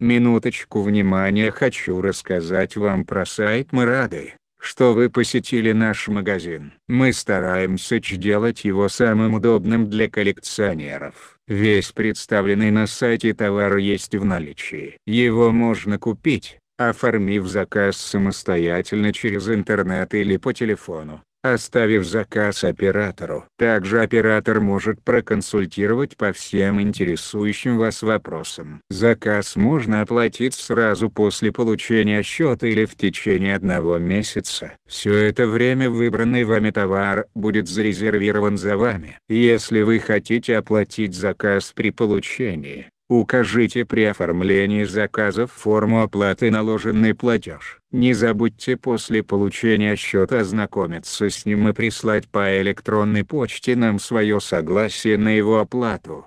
Минуточку внимания хочу рассказать вам про сайт Мы рады, что вы посетили наш магазин. Мы стараемся делать его самым удобным для коллекционеров. Весь представленный на сайте товар есть в наличии. Его можно купить, оформив заказ самостоятельно через интернет или по телефону оставив заказ оператору. Также оператор может проконсультировать по всем интересующим вас вопросам. Заказ можно оплатить сразу после получения счета или в течение одного месяца. Все это время выбранный вами товар будет зарезервирован за вами. Если вы хотите оплатить заказ при получении, Укажите при оформлении заказа форму оплаты наложенный платеж. Не забудьте после получения счета ознакомиться с ним и прислать по электронной почте нам свое согласие на его оплату.